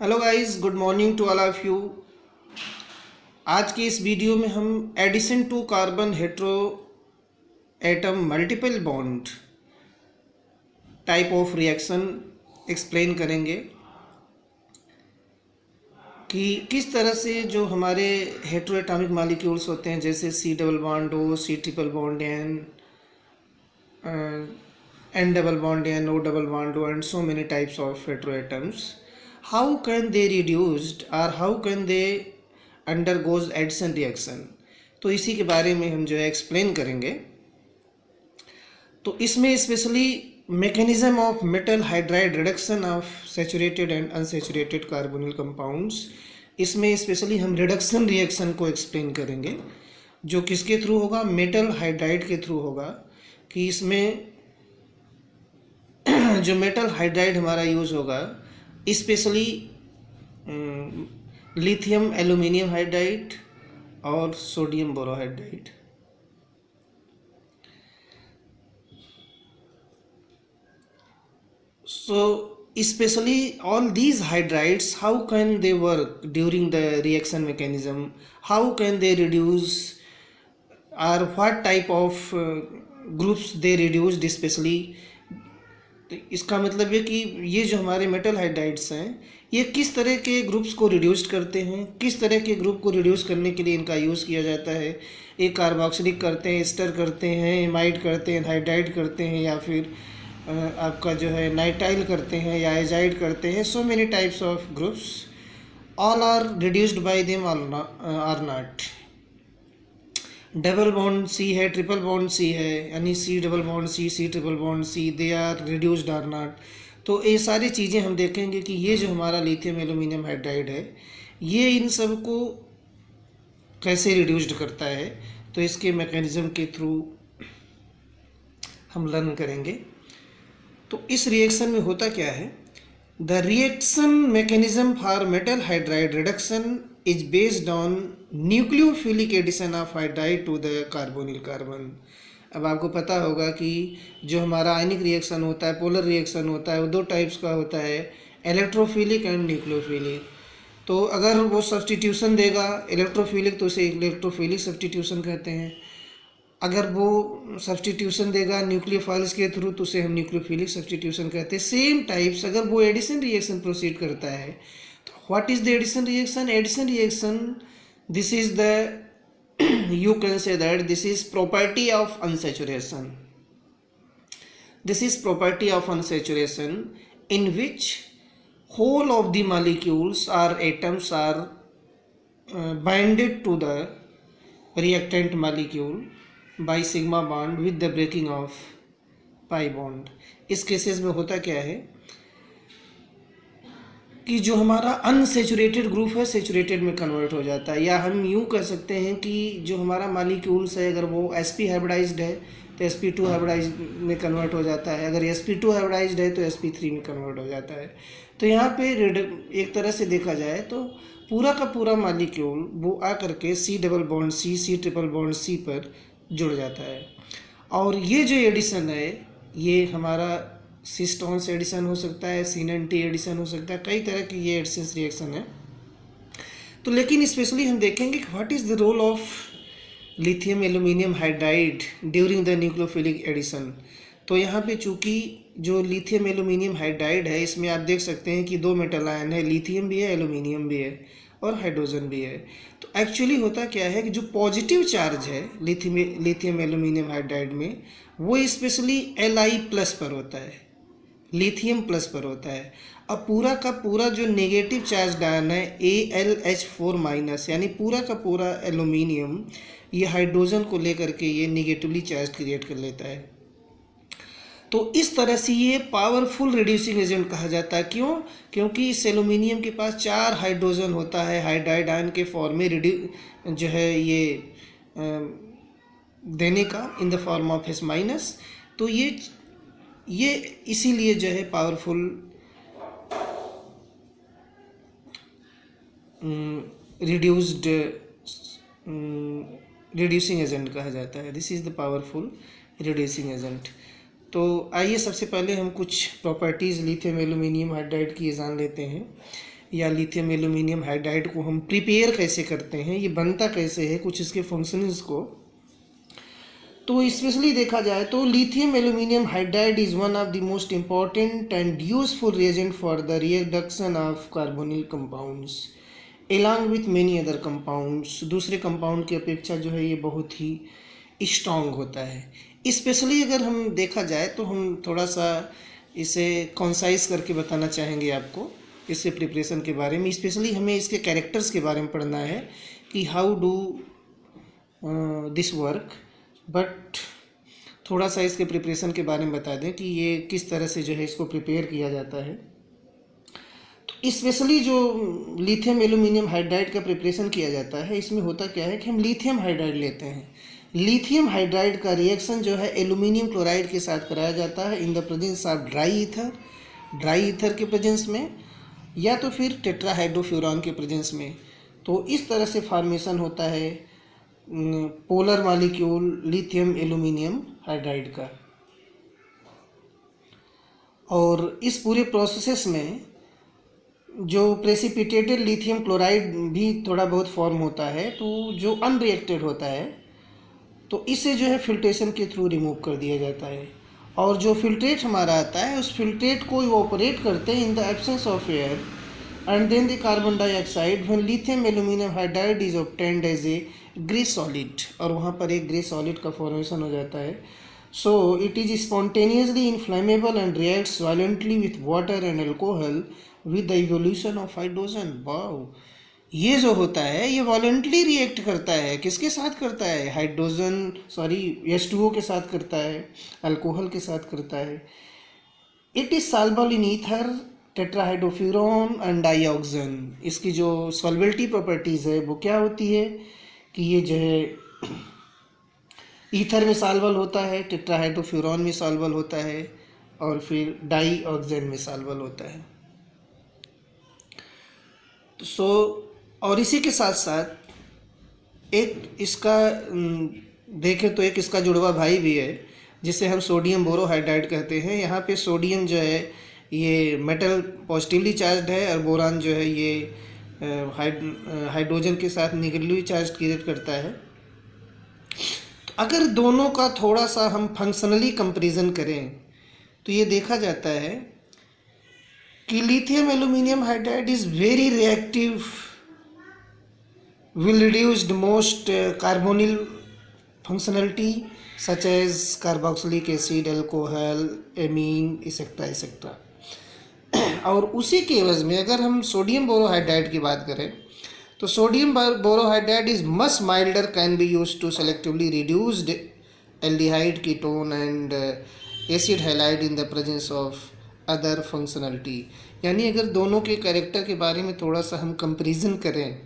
Hello guys good morning to all of you आज की इस वीडियो में हम addition to carbon heteroatom multiple bond type of reaction explain करेंगे कि किस तरह से जो हमारे हेट्रोएटॉमिक मालिक्यूल्स होते हैं, जैसे C double bond O C triple bond N N double bond N O double bond O and so many types of heteroatoms how can they reduce reduced how can they undergoes addition reaction तो इसी के बारे में हम जो है explain करेंगे। तो इसमें specially mechanism of metal hydride reduction of saturated and unsaturated carbonyl compounds इसमें स्पेशली हम रिडक्शन रिएक्शन को एक्सप्लेन करेंगे, जो किसके थ्रू होगा? मेटल हाइड्राइड के थ्रू होगा कि इसमें जो मेटल हाइड्राइड हमारा यूज़ होगा especially um, lithium aluminium hydride or sodium borohydride. So especially all these hydrides how can they work during the reaction mechanism? How can they reduce or what type of uh, groups they reduced especially तो इसका मतलब ये कि ये जो हमारे metal hydrides हैं, ये किस तरह के ग्रुप्स को रिड्यूस करते हैं? किस तरह के ग्रुप को रिड्यूस करने के लिए इनका यूज़ किया जाता है? एक कार्बोक्सिलिक करते हैं एस्टर करते हैं एमाइड करते हैं हाइड्राइड करते हैं या फिर आपका जो है नाइटाइल करते हैं या एजाइड करते हैं? So many types of groups all are reduced by them are not double bond C है ट्रिपल बॉन्ड सी है, यानी C double bond C C triple bond C they are reduced are not तो ये सारी चीज़ें हम देखेंगे कि ये जो हमारा लिथियम एल्यूमिनियम हाइड्राइड है, ये इन सबको कैसे रिड्यूस्ड करता है? तो इसके मैकेनिज़्म के थ्रू हम लर्न करेंगे। तो इस रिएक्शन में होता क्या है? The reaction mechanism for metal hydride reduction is based on nucleophilic addition of hydride to the carbonyl carbon अब आपको पता होगा कि जो हमारा आयनिक रिएक्शन होता है पोलर रिएक्शन होता है, वो दो टाइप्स का होता है इलेक्ट्रोफिलिक एंड न्यूक्लियोफिलिक तो अगर वो सब्सटीट्यूशन देगा इलेक्ट्रोफिलिक तो उसे इलेक्ट्रोफिलिक सब्सटीट्यूशन कहते हैं। अगर वो सब्सटीट्यूशन देगा न्यूक्लियोफाइल्स के थ्रू तो उसे हम न्यूक्लियोफिलिक सब्सटीट्यूशन कहते हैं। सेम टाइप्स अगर वो एडिशन रिएक्शन प्रोसीड करता है what is the addition reaction addition reaction this is the you can say that this is property of unsaturation this is property of unsaturation in which whole of the molecules or atoms are uh, binded to the reactant molecule by sigma bond with the breaking of pi bond इस cases में होता क्या है कि जो हमारा unsaturated group है saturated में कन्वर्ट हो जाता है। या हम यूँ कह सकते हैं कि जो हमारा मालिक्यूल्स है अगर वो एस पी हाइब्रिडाइज्ड है तो एस पी टू हाइब्रिडाइज में कन्वर्ट हो जाता है। अगर एस पी टू हाइब्रिडाइज्ड है तो एस पी थ्री में कन्वर्ट हो जाता है। तो यहाँ पे एक तरह से देखा जाए तो पूरा का पूरा मालिक्यूल वो आ करके C double bond C C triple bond C पर जुड़ जाता है। और ये जो एडिशन है ये हमारा सिस्टोन से एडिशन हो सकता है सीन एन टी एडिशन हो सकता है, कई तरह की ये एडिशन रिएक्शन है। तो लेकिन स्पेशली हम देखेंगे कि what is the role of lithium aluminium hydride during the nucleophilic addition तो यहाँ पे चूँकि जो लिथियम एल्यूमिनियम हाइड्राइड है, इसमें आप देख सकते हैं कि दो मेटल आयन है लिथियम भी है एल्यूमिनियम भी है और हाइड्रोजन भी है। तो एक्चुअली होता क्या है कि जो पॉजिटिव चार्ज है लिथियम लिथियम एल्यूमिनियम हाइड्राइड में, वो स्पेशली एल आई प्लस पर होता है। लिथियम प्लस पर होता है। अब पूरा का पूरा जो नेगेटिव चार्ज डायन है A L H four minus यानी पूरा का पूरा एलुमिनियम ये हाइड्रोजन को लेकर के ये नेगेटिवली चार्ज क्रिएट कर लेता है। तो इस तरह से ये पावरफुल रिड्यूसिंग एजेंट कहा जाता है। क्यों? क्योंकि इस एलुमिनियम के पास चार हाइड्रोजन होता है हाइड्राइड आयन के फॉर्म में रिड्यू जो है ये देने का in the form of S minus तो ये ये इसीलिए जो है पावरफुल रिड्यूस्ड रिड्यूसिंग एजेंट कहा जाता है। This is the powerful reducing agent तो आइए सबसे पहले हम कुछ प्रॉपर्टीज़ लिथियम एल्यूमिनियम हाइड्राइड की जान लेते हैं। या लिथियम एल्यूमिनियम हाइड्राइड को हम प्रिपेयर कैसे करते हैं, ये बनता कैसे है, कुछ इसके फ़ंक्शंस को तो स्पेशली देखा जाए तो lithium aluminium hydride is one of the most important and useful reagent for the reduction of carbonyl compounds along with many other compounds दूसरे कंपाउंड की अपेक्षा जो है ये बहुत ही स्ट्रॉन्ग होता है। स्पेशली अगर हम देखा जाए तो हम थोड़ा सा इसे कॉन्साइज करके बताना चाहेंगे आपको इससे प्रिपरेशन के बारे में। स्पेशली हमें इसके कैरेक्टर्स के बारे में पढ़ना है कि how do this work but थोड़ा सा इसके प्रिपरेशन के बारे में बता दें कि ये किस तरह से जो है इसको प्रिपेयर किया जाता है। तो स्पेशली जो लिथियम एल्यूमिनियम हाइड्राइड का प्रिपरेशन किया जाता है, इसमें होता क्या है कि हम लिथियम हाइड्राइड लेते हैं। लिथियम हाइड्राइड का रिएक्शन जो है एल्यूमिनियम क्लोराइड के साथ कराया जाता है। In the presence of dry ether dry ether के प्रेजेंस में, या तो फिर टेट्राहाइड्रोफ्यूरॉन के प्रेजेंस में। तो इस तरह से फॉर्मेशन होता है। Polar molecule lithium aluminium hydride का। और इस पूरे प्रोसेस में जो प्रेसिपिटेटेड लिथियम क्लोराइड भी थोड़ा बहुत फॉर्म होता है तो जो अनरिएक्टेड होता है तो इसे जो है फिल्ट्रेशन के थ्रू रिमूव कर दिया जाता है। और जो फिल्ट्रेट हमारा आता है, उस फिल्ट्रेट को ऑपरेट करते हैं in the absence of air and then the carbon dioxide when lithium aluminium hydride is obtained as a grey solid, और वहाँ पर एक ग्रे सॉलिड का फॉर्मेशन हो जाता है। So it is spontaneously inflammable and reacts violently with water and alcohol with the evolution of hydrogen wow ये जो होता है, ये वॉलेंटली रिएक्ट करता है। किसके साथ करता है? हाइड्रोजन सॉरी एस के साथ करता है अल्कोहल के साथ करता है। It is soluble in ether tetrahydrofuran and dioxane इसकी जो सॉल्बिलिटी प्रॉपर्टीज़ है, वो क्या होती है? कि ये जो है ईथर में साल्वल होता है टेट्राहाइड्रोफ्यूरॉन में साल्वल होता है, और फिर डाई ऑक्सीजन में साल्वल होता है। तो सो और इसी के साथ साथ, एक इसका देखें तो एक इसका जुड़वा भाई भी है, जिसे हम सोडियम बोरोहाइड्राइड कहते हैं। यहाँ पे सोडियम जो है, ये मेटल पॉजिटिवली चार्ज है, और बोरान जो है, ये हाइड्रोजन के साथ निगेटिवली चार्ज क्रिएट करता है। तो अगर दोनों का थोड़ा सा हम फंक्शनली कंपेरिजन करें तो ये देखा जाता है कि lithium aluminium hydride is very reactive will reduce the most uh, carbonyl functionality such as carboxylic acid alcohol amine और उसी के एवज में अगर हम सोडियम बोरोहाइड्राइड की बात करें तो sodium borohydride is much milder can be use to selectively reduced aldehyde, ketone and acid halide in the presence of other functionality. यानी अगर दोनों के कैरेक्टर के बारे में थोड़ा सा हम कंपेरिजन करें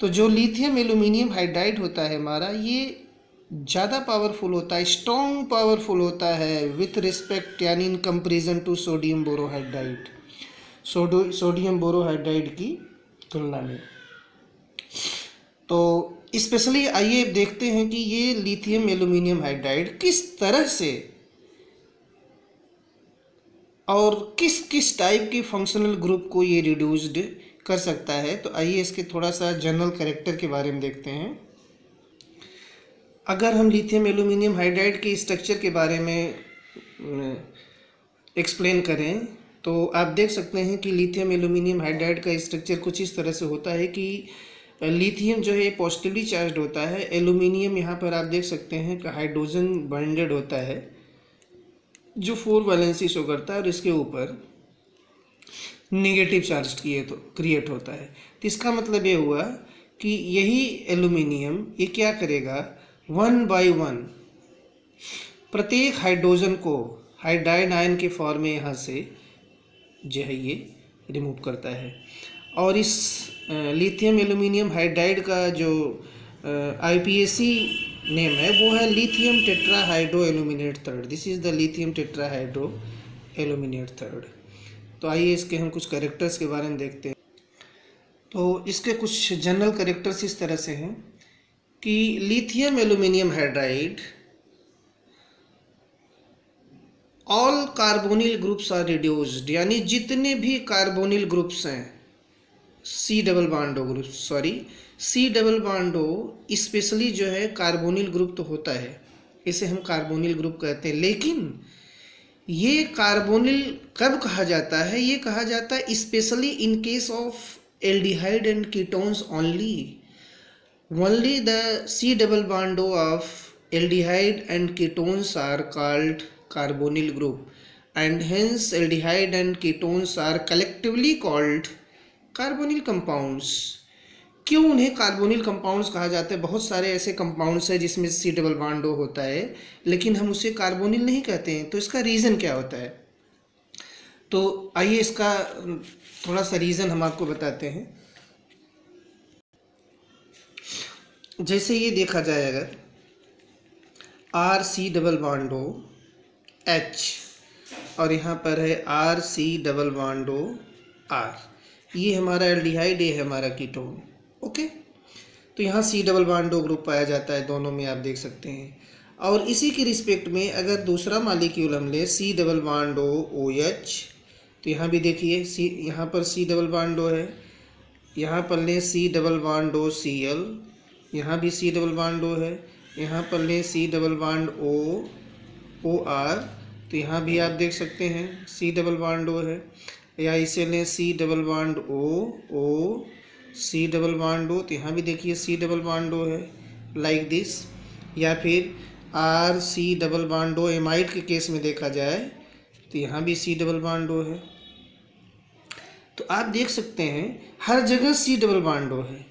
तो जो लिथियम एल्यूमिनियम हाइड्राइड होता है हमारा, ये ज़्यादा पावरफुल होता है स्ट्रॉन्ग पावरफुल होता है विथ रिस्पेक्ट यानी in comparison to sodium borohydride Sodo sodium borohydride की तुलना में। तो स्पेशली आइए देखते हैं कि ये लिथियम एल्यूमिनियम हाइड्राइड किस तरह से और किस किस टाइप के फंक्शनल ग्रुप को ये रिड्यूस्ड कर सकता है। तो आइए इसके थोड़ा सा जनरल करेक्टर के बारे में देखते हैं। अगर हम लिथियम एल्यूमिनियम हाइड्राइड के स्ट्रक्चर के बारे में एक्सप्लेन करें तो आप देख सकते हैं कि लिथियम एल्यूमिनियम हाइड्राइड का स्ट्रक्चर कुछ इस तरह से होता है कि लिथियम जो है पॉजिटिवली चार्ज होता है। एल्यूमिनियम यहाँ पर आप देख सकते हैं कि हाइड्रोजन बॉन्डेड होता है, जो फोर वैलेंसी शो करता है और इसके ऊपर निगेटिव चार्ज किए तो क्रिएट होता है। तो इसका मतलब ये हुआ कि यही एल्यूमिनियम ये क्या करेगा वन बाय वन, प्रत्येक हाइड्रोजन को हाइड्राइड आयन के फॉर्म में यहाँ से जो है ये रिमूव करता है। और इस लिथियम एल्यूमिनियम हाइड्राइड का जो आईपीएसी नेम है, वो है lithium tetra hydro aluminate third this is the lithium tetra hydro aluminate third तो आइए इसके हम कुछ करेक्टर्स के बारे में देखते हैं। तो इसके कुछ जनरल करेक्टर्स इस तरह से हैं। कि lithium aluminium hydride all carbonyl groups are reduced यानी जितने भी कार्बोनिल ग्रुप्स हैं C double bond O group sorry C double bond O specially जो है कार्बोनिल ग्रुप तो होता है, इसे हम कार्बोनिल ग्रुप कहते हैं, लेकिन ये कार्बोनिल कब कहा जाता है? ये कहा जाता है specially in case of aldehyde and ketones only only the C double bond O of aldehyde and ketones are called carbonyl group and hence, aldehyde and ketones are collectively called carbonyl compounds. क्यों उन्हें carbonyl compounds कहा जाता है? बहुत सारे ऐसे compounds हैं जिसमें सी डबल बांडो होता है, लेकिन हम उसे कार्बोनिल नहीं कहते हैं। तो इसका रीज़न क्या होता है? तो आइए इसका, थोड़ा सा रीज़न हम आपको बताते हैं। जैसे ये देखा जाए अगर, R C double bond O H, और यहाँ पर है R C double bond O R. ये हमारा एल्डिहाइड, ये है हमारा कीटोन, ओके? तो यहाँ सी डबल बाडो ग्रुप पाया जाता है, दोनों में आप देख सकते हैं। और इसी के रिस्पेक्ट में अगर दूसरा मालिक्यूल हम ले, सी डबल बाडो ओ एच तो यहाँ भी देखिए, सी, यहाँ पर सी डबल बाडो है, यहाँ पर लें सी डबल बाडो सी एल यहाँ भी सी डबल बाडो है। यहाँ पर लें सी डबल बाड ओ ओ आर तो यहाँ भी आप देख सकते हैं सी डबल बाड ओ है। या इसे लें सी डबल बाड ओ ओ सी डबल बाड ओ तो यहाँ भी देखिए सी डबल बाड ओ है लाइक दिस या फिर आर सी डबल बाड ओ एमाइड के केस में देखा जाए तो यहाँ भी सी डबल बाड ओ है। तो आप देख सकते हैं, हर जगह सी डबल बाड ओ है।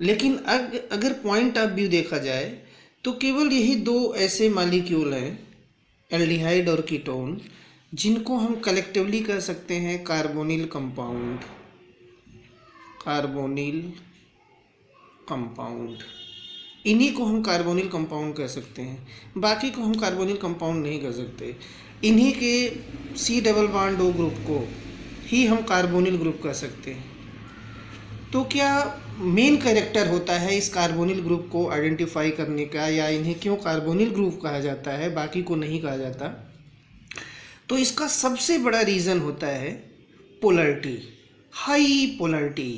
लेकिन अग, अगर पॉइंट ऑफ़ व्यू देखा जाए तो केवल यही दो ऐसे मालिक्यूल हैं एल्डिहाइड और कीटोन जिनको हम कलेक्टिवली कह सकते हैं कार्बोनिल कंपाउंड कार्बोनिल कंपाउंड इन्हीं को हम कार्बोनिल कंपाउंड कह सकते हैं। बाकी को हम कार्बोनिल कंपाउंड नहीं कह सकते। इन्हीं के सी डबल बाड ओ ग्रुप को ही हम कार्बोनिल ग्रुप कह सकते हैं। तो क्या मेन कैरेक्टर होता है इस कार्बोनिल ग्रुप को आइडेंटिफाई करने का या इन्हें क्यों कार्बोनिल ग्रुप कहा जाता है, बाकी को नहीं कहा जाता। तो इसका सबसे बड़ा रीज़न होता है polarity high polarity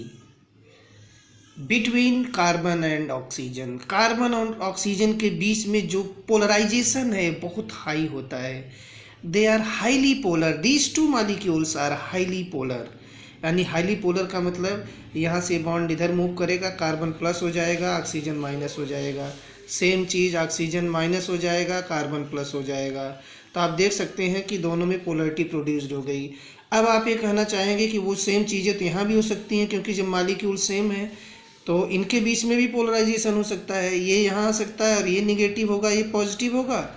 between carbon and oxygen carbon और ऑक्सीजन के बीच में जो पोलराइजेशन है, बहुत हाई होता है। They are highly polar these two molecules are highly polar यानी हाईली पोलर का मतलब यहाँ से बॉन्ड इधर मूव करेगा कार्बन प्लस हो जाएगा ऑक्सीजन माइनस हो जाएगा। सेम चीज़ ऑक्सीजन माइनस हो जाएगा कार्बन प्लस हो जाएगा। तो आप देख सकते हैं कि दोनों में पोलरिटी प्रोड्यूस्ड हो गई। अब आप ये कहना चाहेंगे कि वो सेम चीज़ें तो यहाँ भी हो सकती हैं, क्योंकि जब मालिक्यूल सेम है तो इनके बीच में भी पोलराइजेशन हो सकता है। ये यहाँ आ सकता है और ये निगेटिव होगा, ये पॉजिटिव होगा।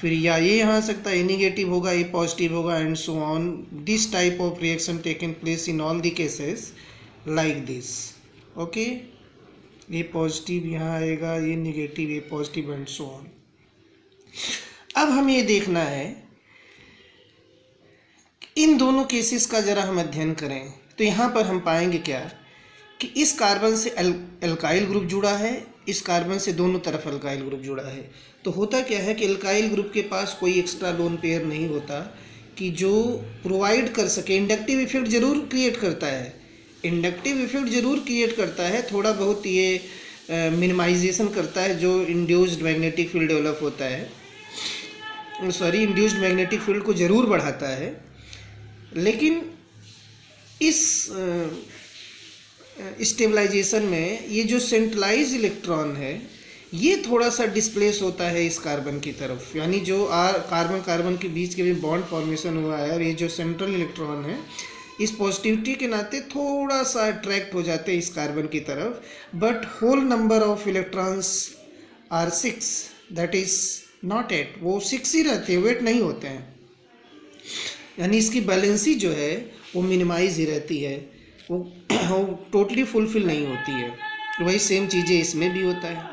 फिर या ये आ सकता है निगेटिव होगा, ये पॉजिटिव होगा and so on this type of reaction taken place in all the cases like this okay ये पॉजिटिव यहाँ आएगा, ये निगेटिव ये पॉजिटिव एंड सो ऑन अब हम ये देखना है, इन दोनों केसेस का ज़रा हम अध्ययन करें। तो यहाँ पर हम पाएँगे क्या? कि इस कार्बन से एल एल्काइल ग्रुप जुड़ा है इस कार्बन से दोनों तरफ़ अल्काइल ग्रुप जुड़ा है। तो होता क्या है कि अल्काइल ग्रुप के पास कोई एक्स्ट्रा लोन पेयर नहीं होता कि जो प्रोवाइड कर सके इंडक्टिव इफ़ेक्ट ज़रूर क्रिएट करता है। इंडक्टिव इफ़ेक्ट ज़रूर क्रिएट करता है, थोड़ा बहुत ये मिनिमाइजेशन करता है जो इंड्यूस्ड मैग्नेटिक फ़ील्ड डेवलप होता है। सॉरी इंड्यूस्ड मैग्नेटिक फ़ील्ड को ज़रूर बढ़ाता है। लेकिन इस स्टेबलाइजेशन में ये जो सेंट्रलाइज इलेक्ट्रॉन है, ये थोड़ा सा डिस्प्लेस होता है इस कार्बन की तरफ़। यानी जो आर कार्बन कार्बन के बीच के भी बॉन्ड फॉर्मेशन हुआ है और ये जो सेंट्रल इलेक्ट्रॉन है, इस पॉजिटिविटी के नाते थोड़ा सा अट्रैक्ट हो जाते हैं इस कार्बन की तरफ़। But whole number of electrons are six that is not eight वो सिक्स ही रहते हैं वेट नहीं होते हैं। यानी इसकी बैलेंसी जो है, वो मिनिमाइज ही रहती है। वो टोटली फुलफिल नहीं होती है। वही सेम चीज़ें इसमें भी होता है।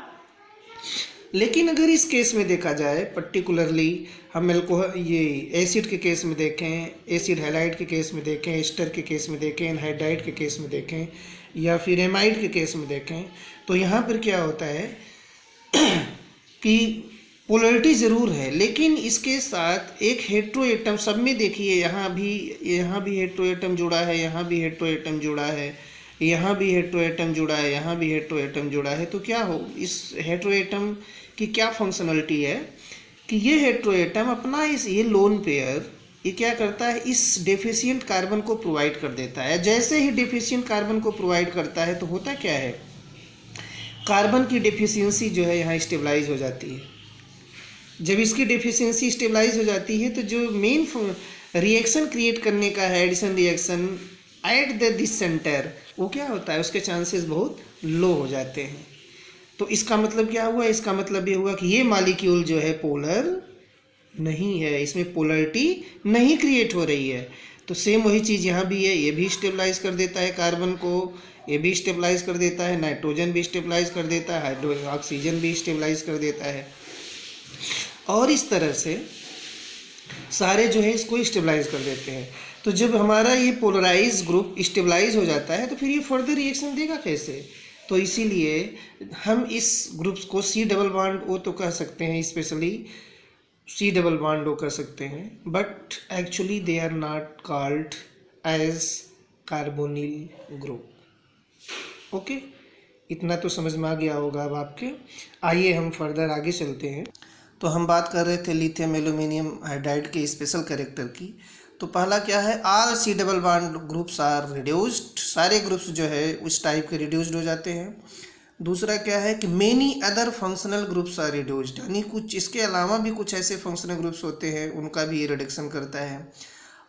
लेकिन अगर इस केस में देखा जाए पर्टिकुलरली हम एल्कोहल ये एसिड के केस में देखें एसिड हेलाइड के केस में देखें एस्टर के केस में देखें एनहाइड्राइड के केस में देखें, या फिर एमाइड के केस में देखें तो यहाँ पर क्या होता है कि पोलरिटी ज़रूर है, लेकिन इसके साथ एक हेट्रो एटम सब में देखिए, यहाँ भी यहाँ भी हेट्रो एटम जुड़ा है, यहाँ भी हेट्रो एटम जुड़ा है, यहाँ भी हेट्रो एटम जुड़ा है, यहाँ भी हेट्रो एटम जुड़ा है तो क्या हो, इस हेट्रो एटम की क्या फंक्शनलिटी है? कि ये हेट्रो एटम अपना इस, ये लोन पेयर ये क्या करता है, इस डेफिशिएंट कार्बन को प्रोवाइड कर देता है। जैसे ही डेफिशिएंट कार्बन को प्रोवाइड करता है तो होता क्या है? कार्बन की डेफिशिएंसी जो है, यहाँ स्टेबलाइज हो जाती है। जब इसकी डेफिशिएंसी स्टेबलाइज हो जाती है तो जो मेन रिएक्शन क्रिएट करने का है addition reaction at the this centre वो क्या होता है? उसके चांसेस बहुत लो हो जाते हैं। तो इसका मतलब क्या हुआ? इसका मतलब ये हुआ कि ये मालिक्यूल जो है पोलर नहीं है, इसमें पोलरिटी नहीं क्रिएट हो रही है। तो सेम वही चीज़ यहाँ भी है, ये भी स्टेबलाइज कर देता है कार्बन को, ये भी स्टेबलाइज कर देता है नाइट्रोजन भी स्टेबलाइज कर देता है हाइड्रो ऑक्सीजन भी स्टेबलाइज कर देता है। और इस तरह से सारे जो है इसको स्टेबलाइज कर देते हैं। तो जब हमारा ये पोलराइज ग्रुप स्टेबलाइज हो जाता है तो फिर ये फर्दर रिएक्शन देगा कैसे? तो इसीलिए हम इस ग्रुप्स को सी डबल बॉन्ड ओ तो कह सकते हैं specially C double bond O कर सकते हैं but actually they are not called as carbonyl group okay इतना तो समझ में आ गया होगा अब आपके। आइए हम फर्दर आगे चलते हैं। तो हम बात कर रहे थे लिथियम एल्यूमिनियम हाइड्राइड के स्पेशल करेक्टर की। तो पहला क्या है? All C double bond groups are reduced सारे ग्रुप्स जो है, उस टाइप के रिड्यूस्ड हो जाते हैं। दूसरा क्या है कि many other functional groups are reduced यानी कुछ इसके अलावा भी कुछ ऐसे फंक्शनल ग्रुप्स होते हैं, उनका भी ये रिडक्शन करता है।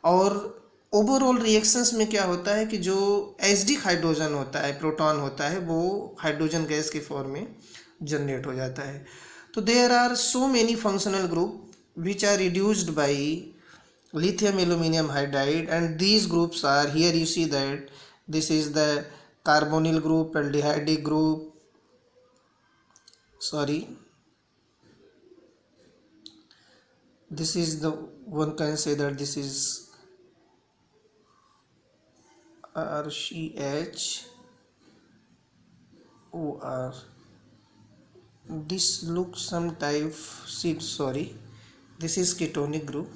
और ओवरऑल रिएक्शंस में क्या होता है कि जो एच डी हाइड्रोजन होता है प्रोटॉन होता है, वो हाइड्रोजन गैस के फॉर्म में जनरेट हो जाता है। So there are so many functional group which are reduced by lithium aluminium hydride and these groups are here you see that this is the carbonyl group aldehydic group. Sorry. This is the one can say that this is RCH OR this looks some type seed sorry this is ketonic group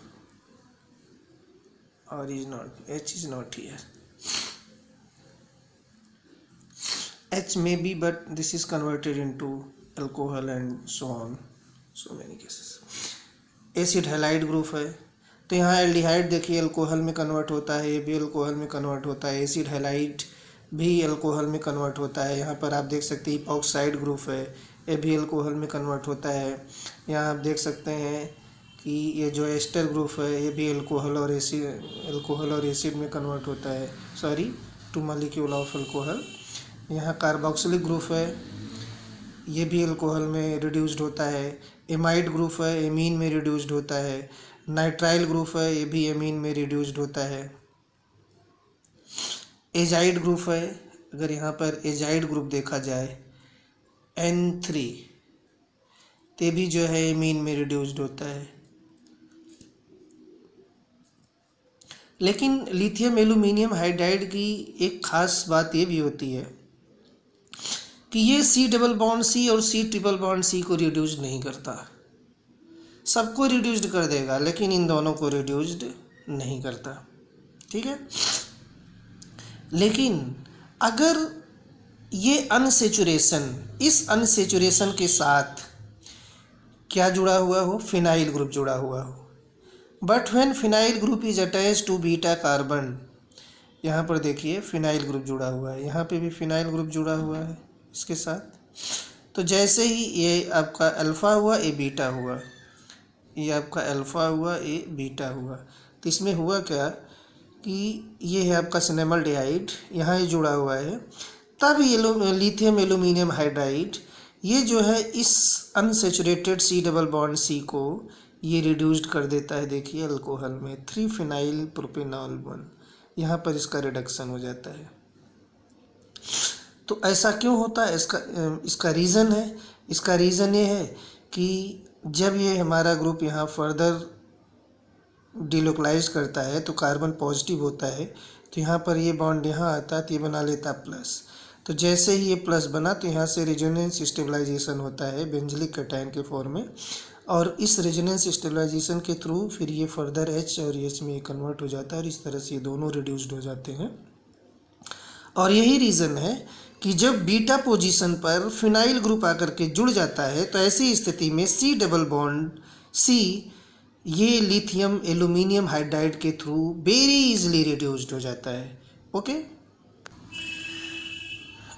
or is not H is not here H may be but this is converted into alcohol and so on so many cases acid halide group है तो यहाँ aldehyde देखिए alcohol में convert होता है ये भी alcohol में कन्वर्ट होता है एसिड हेलाइड भी अल्कोहल में कन्वर्ट होता है यहाँ पर आप देख सकते हैं इपॉक्साइड ग्रुप है ये भी अल्कोहल में कन्वर्ट होता है। यहाँ आप देख सकते हैं कि ये जो एस्टर ग्रुप है ये भी अल्कोहल और एसिड अल्कोहल और एसिड में कन्वर्ट होता है। Sorry two molecule of alcohol यहाँ कार्बोक्सिलिक ग्रुप है। ये भी एल्कोहल में रिड्यूस्ड होता है। एमाइड ग्रुप है एमीन में रिड्यूस्ड होता है। नाइट्राइल ग्रुप है, ये भी एमीन में रिड्यूस्ड होता है। एजाइड ग्रुप है। अगर यहाँ पर एजाइड ग्रुप देखा जाए एन थ्री ते भी जो है एमीन में रिड्यूस्ड होता है। लेकिन लिथियम एल्यूमिनियम हाइड्राइड की एक ख़ास बात ये भी होती है कि ये सी डबल बॉन्ड सी और सी ट्रिपल बॉन्ड सी को रिड्यूस्ड नहीं करता। सबको रिड्यूस्ड कर देगा, लेकिन इन दोनों को रिड्यूस्ड नहीं करता। ठीक है? लेकिन अगर ये अनसेचुरेशन इस अनसेचुरेशन के साथ क्या जुड़ा हुआ हो? फिनाइल ग्रुप जुड़ा हुआ हो। But when phenyl group is attach to beta carbon यहाँ पर देखिए फिनाइल ग्रुप जुड़ा हुआ है। यहाँ पे भी फिनाइल ग्रुप जुड़ा हुआ है इसके साथ। तो जैसे ही ये आपका अल्फ़ा हुआ ए बीटा हुआ। ये आपका अल्फ़ा हुआ ए बीटा हुआ। तो इसमें हुआ क्या कि ये है आपका सिनेमल डाइड यहाँ ये जुड़ा हुआ है। तब ये लिथियम एल्यूमिनियम हाइड्राइड, ये जो है इस unsaturated C double bond C को ये रिड्यूस्ड कर देता है, देखिए अल्कोहल में थ्री फिनाइल प्रोपेनॉल वन। यहाँ पर इसका रिडक्शन हो जाता है। तो ऐसा क्यों होता है? इसका इसका रीज़न है। इसका रीज़न ये है कि जब ये हमारा ग्रुप यहाँ फर्दर डिलोकलाइज करता है तो कार्बन पॉजिटिव होता है तो यहाँ पर ये बॉन्ड यहाँ आता है तो ये बना लेता प्लस। तो जैसे ही ये प्लस बना तो यहाँ से रिजोनेंस स्टेबलाइजेशन होता है बेंजलिक कटाइन के फॉर्म में। और इस रेजोनेंस स्टेबलाइजेशन के थ्रू फिर ये फर्दर एच और एच में कन्वर्ट हो जाता है और इस तरह से ये दोनों रिड्यूस्ड हो जाते हैं। और यही रीज़न है कि जब बीटा पोजीशन पर फिनाइल ग्रुप आकर के जुड़ जाता है तो ऐसी स्थिति में सी डबल बॉन्ड सी ये लिथियम एल्यूमिनियम हाइड्राइड के थ्रू वेरी इजली रिड्यूस्ड हो जाता है। ओके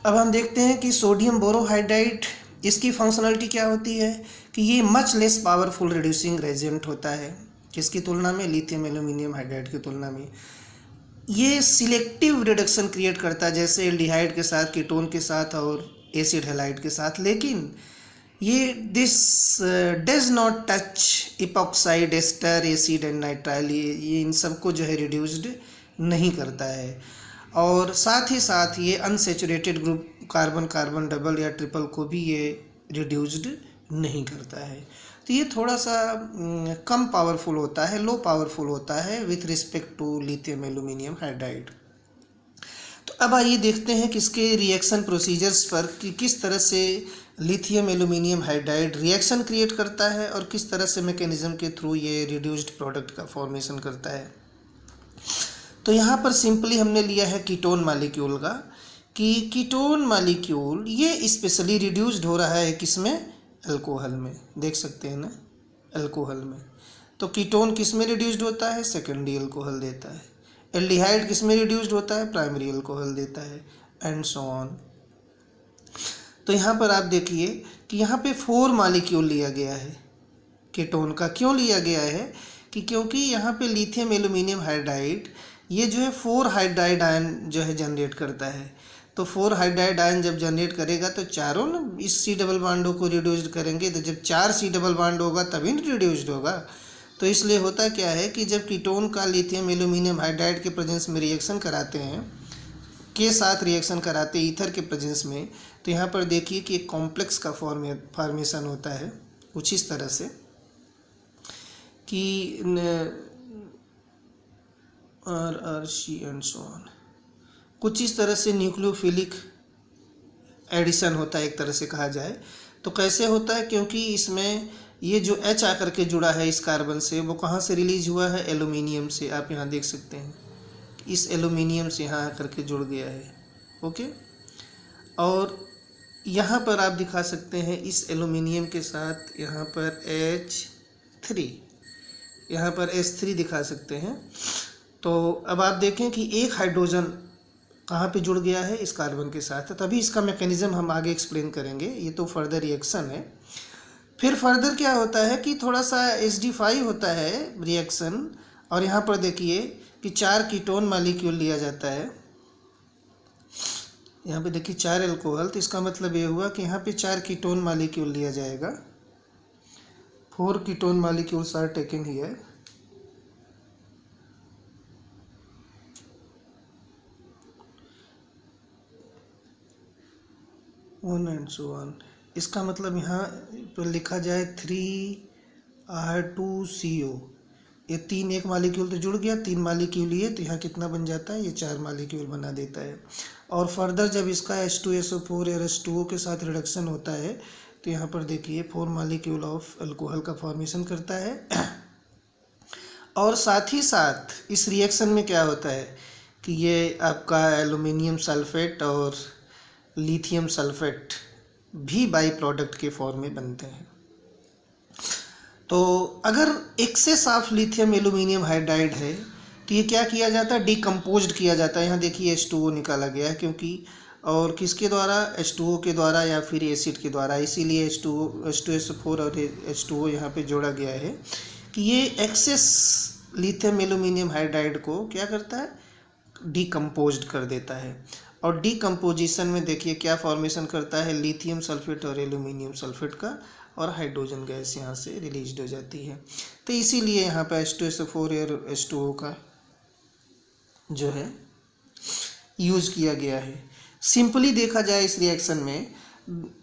अब हम देखते हैं कि सोडियम बोरोहाइड्राइट इसकी फंक्शनलिटी क्या होती है? कि ये much less powerful reducing reagent होता है किसकी तुलना में लिथियम एल्यूमिनियम हाइड्राइड की तुलना में। ये सिलेक्टिव रिडक्शन क्रिएट करता है, जैसे एल्डिहाइड के साथ कीटोन के साथ और एसिड हेलाइड के साथ। लेकिन ये this does not touch epoxide ester acid and nitrile ये इन सबको जो है रिड्यूस्ड नहीं करता है। और साथ ही साथ ये unsaturated group carbon carbon double या ट्रिपल को भी ये रिड्यूस्ड नहीं करता है। तो ये थोड़ा सा कम पावरफुल होता है लो पावरफुल होता है with respect to lithium aluminium hydride तो अब आइए देखते हैं कि इसके रिएक्शन प्रोसीजर्स पर कि किस तरह से lithium aluminium hydride reaction create करता है और किस तरह से मैकेनिज्म के थ्रू ये रिड्यूस्ड प्रोडक्ट का फॉर्मेशन करता है। तो यहाँ पर सिंपली हमने लिया है कीटोन मालिक्यूल का कि कीटोन मालिक्यूल ये स्पेशली रिड्यूस्ड हो रहा है किसमें? अल्कोहल में। देख सकते हैं ना? अल्कोहल में। तो कीटोन किसमें रिड्यूस्ड होता है? सेकेंडरी अल्कोहल देता है। एल्डिहाइड किसमें रिड्यूस्ड होता है? प्राइमरी अल्कोहल देता है। एंड सो ऑन तो यहाँ पर आप देखिए कि यहाँ पे फोर मालिक्यूल लिया गया है। कीटोन का। क्यों लिया गया है? कि क्योंकि यहाँ पे लिथियम एल्यूमिनियम हाइड्राइड ये जो है फोर हाइड्राइड आयन जो है जनरेट करता है। तो फोर हाइड्राइड आयन जब जनरेट करेगा तो चारों ना इस सी डबल बाडों को रिड्यूस्ड करेंगे। तो जब चार सी डबल बाड होगा तभी ना रिड्यूस्ड होगा। तो इसलिए होता क्या है कि जब कीटोन का लिथियम एल्यूमिनियम हाइड्राइड के प्रेजेंस में रिएक्शन कराते हैं, के साथ रिएक्शन कराते हैं ईथर के प्रेजेंस में तो यहाँ पर देखिए कि एक कॉम्प्लेक्स का फॉर्मे, फॉर्मेशन होता है कुछ इस तरह से कि R R C and so on. कुछ इस तरह से न्यूक्लियोफिलिक एडिशन होता है, एक तरह से कहा जाए। तो कैसे होता है? क्योंकि इसमें ये जो एच आकर के जुड़ा है इस कार्बन से, वो कहाँ से रिलीज़ हुआ है? एलुमिनियम से। आप यहाँ देख सकते हैं। इस एलुमिनियम से यहाँ आकर के जुड़ गया है। ओके? और यहाँ पर आप दिखा सकते हैं इस एलुमिनियम के साथ यहाँ पर एच थ्री यहाँ पर एच थ्री दिखा सकते हैं। तो अब आप देखें कि एक हाइड्रोजन कहाँ पे जुड़ गया है? इस कार्बन के साथ। तभी इसका मैकेनिज्म हम आगे एक्सप्लेन करेंगे। ये तो फर्दर रिएक्शन है। फिर फर्दर क्या होता है कि थोड़ा सा एच डी फाइव होता है रिएक्शन और यहाँ पर देखिए कि चार कीटोन मालिक्यूल लिया जाता है। यहाँ पे देखिए चार एल्कोहल तो इसका मतलब ये हुआ कि यहाँ पे चार कीटोन मालिक्यूल लिया जाएगा। Four ketone molecules are taken here one and so on इसका मतलब यहाँ पर लिखा जाए three R two C O ये तीन एक मालिक्यूल तो जुड़ गया, तीन मालिक्यूल ये तो यहाँ कितना बन जाता है? ये चार मालिक्यूल बना देता है। और फर्दर जब इसका S two S O four या एस टू ओ के साथ रिडक्शन होता है तो यहाँ पर देखिए फोर मालिक्यूल ऑफ़ अल्कोहल का फॉर्मेशन करता है। और साथ ही साथ इस रिएक्शन में क्या होता है कि ये आपका एलुमिनियम सल्फेट और लिथियम सल्फेट भी बाई प्रोडक्ट के फॉर्म में बनते हैं। तो अगर excess of lithium aluminium hydride है तो ये क्या किया जाता है? डिकम्पोज किया जाता है। यहाँ देखिए एच टू ओ निकाला गया है क्योंकि, और किसके द्वारा? एच टू ओ के द्वारा या फिर एसिड के द्वारा। इसीलिए H two O H two S four और एच टू ओ यहाँ पर जोड़ा गया है कि ये एक्सेस लिथियम एल्यूमिनियम हाइड्राइड को क्या करता है? डिकम्पोज कर देता है। और डिकम्पोजिशन में देखिए क्या फॉर्मेशन करता है? लिथियम सल्फेट और एल्यूमिनियम सल्फेट का और हाइड्रोजन गैस यहाँ से रिलीज़ हो जाती है। तो इसीलिए यहाँ पर S two S four or S two O का जो है यूज़ किया गया है। सिंपली देखा जाए इस रिएक्शन में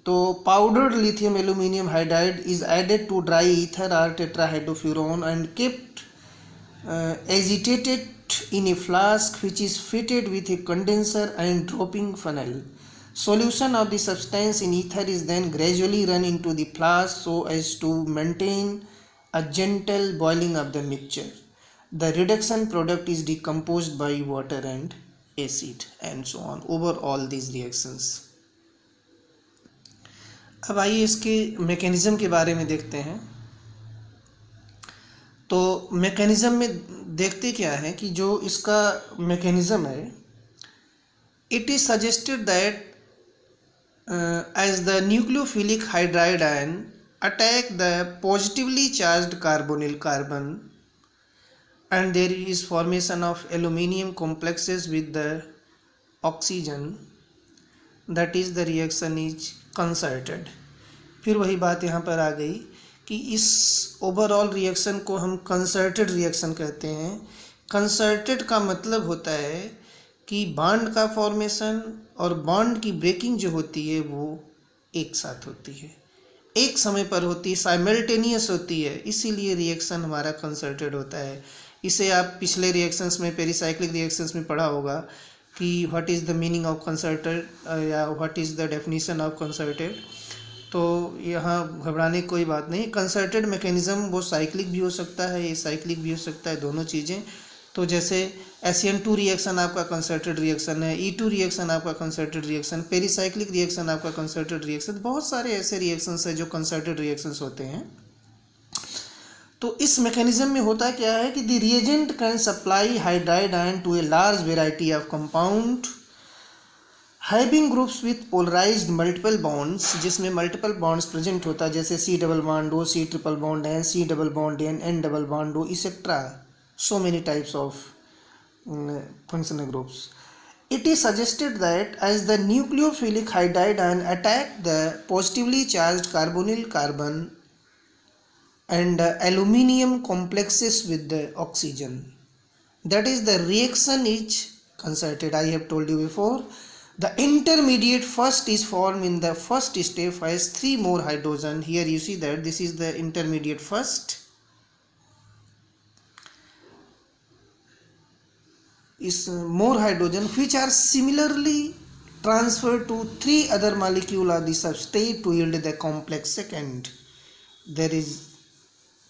तो powdered lithium aluminium hydride is added to dry ether or tetrahydrofuran and kept agitated in a flask which is fitted with a condenser and dropping funnel Solution of the substance in ether is then gradually run into the flask so as to maintain a gentle boiling of the mixture. The reduction product is decomposed by water and acid and so on over all these reactions अब आइए इसके mechanism के बारे में देखते हैं तो mechanism में देखते क्या है कि जो इसका मैकेनिज़्म है it is suggested that as the nucleophilic hydride ion attack the positively charged carbonyl carbon and there is formation of aluminium complexes with the oxygen, that is the reaction is concerted. फिर वही बात यहाँ पर आ गई कि इस overall reaction को हम कंसर्टेड रिएक्शन कहते हैं। कंसर्टेड का मतलब होता है कि बॉन्ड का फॉर्मेशन और बॉन्ड की ब्रेकिंग जो होती है, वो एक साथ होती है। एक समय पर होती है साइमल्टेनियस होती है। इसीलिए रिएक्शन हमारा कंसर्टेड होता है। इसे आप पिछले रिएक्शंस में पेरीसाइक्लिक रिएक्शंस में पढ़ा होगा कि what is the meaning of concerted या what is the definition of concerted तो यहाँ घबराने की कोई बात नहीं। कंसर्टेड मैकेनिज़्म वो साइक्लिक भी हो सकता है, ये साइक्लिक भी हो सकता है, दोनों चीज़ें। तो जैसे एस एन टू रिएक्शन आपका कंसर्टेड रिएक्शन है ई टू रिएक्शन आपका कंसर्टेड रिएक्शन पेरीसाइक्लिक रिएक्शन आपका कंसर्टेड रिएक्शन बहुत सारे ऐसे रिएक्शंस है जो कंसर्टेड रिएक्शंस होते हैं। तो इस मैकेनिज्म में होता क्या है कि the reagent can supply hydride ion to a large variety of compound having groups with polarise multiple bonds जिसमें मल्टीपल बॉन्ड्स प्रेजेंट होता है, जैसे C double bond O C triple bond N C double bond N N double bond etcetera so many types of functional groups it is suggested that as the nucleophilic hydride an attack the positively charge carbonyl carbon and aluminium complexes with the oxygen that is the reaction is concerted I have told you before the intermediate first is formed in the first step as three more hydrogen. Here you see that this is the intermediate first. Is uh, more hydrogen which are similarly transferred to three other molecule of the substrate to yield the complex second. There is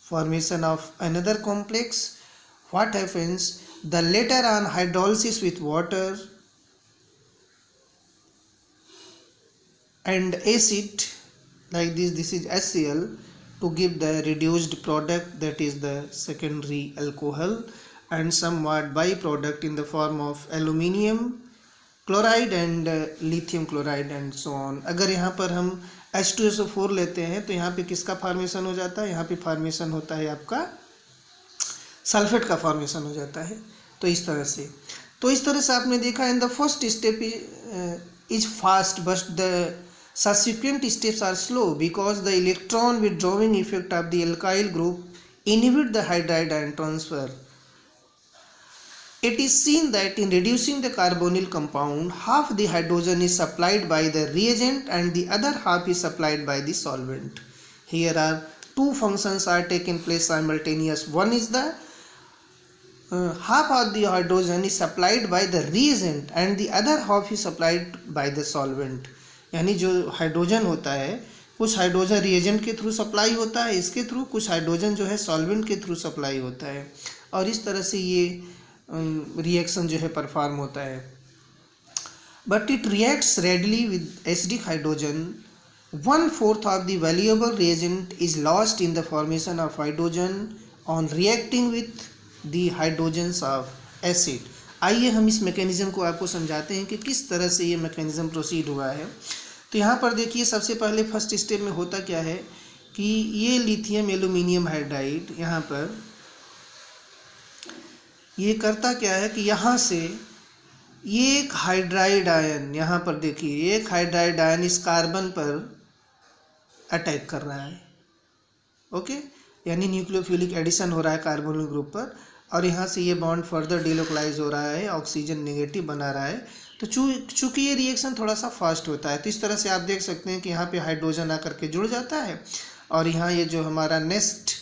formation of another complex. What happens? The later on hydrolysis with water and acid like this this is HCl to give the reduced product, that is the secondary alcohol, and somewhat byproduct in the form of aluminium chloride and lithium chloride and so on अगर यहाँ पर हम H two S O four लेते हैं तो यहाँ पे किसका फॉर्मेशन हो जाता है? यहाँ पे फॉर्मेशन होता है आपका सल्फेट का फॉर्मेशन हो जाता है। तो इस तरह से। तो इस तरह से आपने देखा in the first step is fast but the subsequent steps are slow because the electron withdrawing effect of the alkyl group inhibit the hydride ion transfer it is seen that in reducing the carbonyl compound, half the hydrogen is supplied by the reagent and the other half is supplied by the solvent. Here are two functions are taking place simultaneous. One is the uh, half of the hydrogen is supplied by the reagent and the other half is supplied by the solvent. यानी जो hydrogen होता है, कुछ hydrogen reagent के through supply होता है, इसके through कुछ हाइड्रोजन जो है सॉल्वेंट के थ्रू सप्लाई होता है। और इस तरह से ये रिएक्शन जो है परफॉर्म होता है। But it reacts readily with acidic hydrogen one fourth of the valuable reagent is lost in the formation of hydrogen on reacting with the hydrogens of acid आइए हम इस मैकेनिज्म को आपको समझाते हैं कि किस तरह से ये मैकेनिज्म प्रोसीड हुआ है। तो यहाँ पर देखिए, सबसे पहले फ़र्स्ट स्टेप में होता क्या है कि ये लिथियम एल्यूमिनियम हाइड्राइड यहाँ पर, ये करता क्या है कि यहाँ से एक हाइड्राइड आयन यहाँ पर देखिए एक हाइड्राइड आयन इस कार्बन पर अटैक कर रहा है। ओके यानी न्यूक्लियोफिलिक एडिशन हो रहा है कार्बोनिल ग्रुप पर। और यहाँ से ये बॉन्ड फर्दर डिलोकलाइज हो रहा है ऑक्सीजन नेगेटिव बना रहा है। तो चू, चूँकि ये रिएक्शन थोड़ा सा फास्ट होता है तो इस तरह से आप देख सकते हैं कि यहाँ पे हाइड्रोजन आकर के जुड़ जाता है और यहाँ ये जो हमारा नेक्स्ट